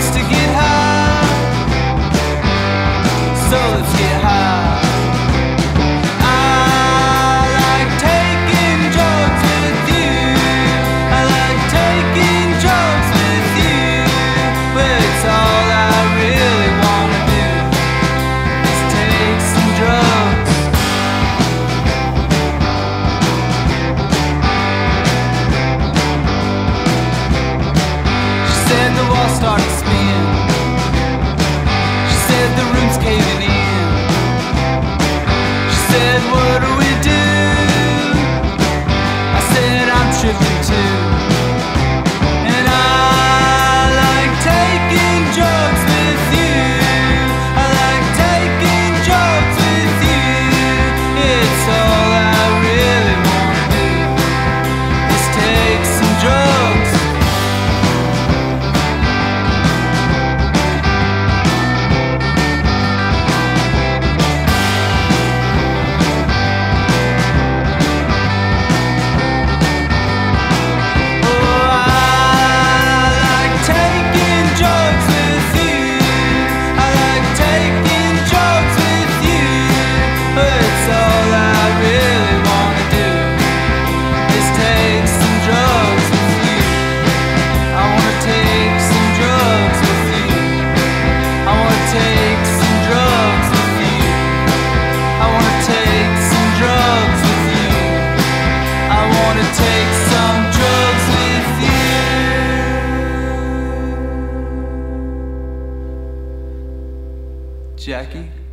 supposed to get high. So let's get high. hating in. She said, What do we do? I said, I'm tripping too. Jackie?